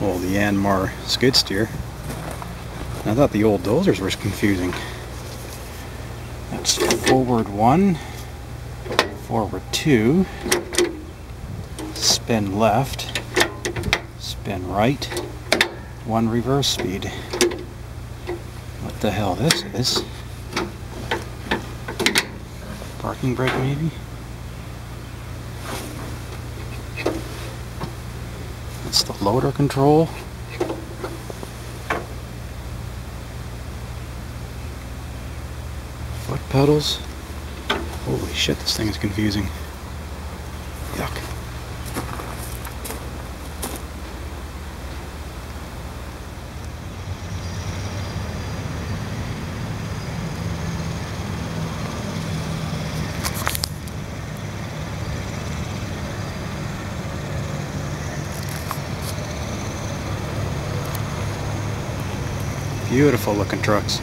Well, the Yanmar skid steer. I thought the old dozers were confusing. That's forward one, forward two, spin left, spin right, one reverse speed. What the hell this is? Parking brake maybe? That's the loader control. Foot pedals. Holy shit, this thing is confusing. Yuck. Beautiful looking trucks.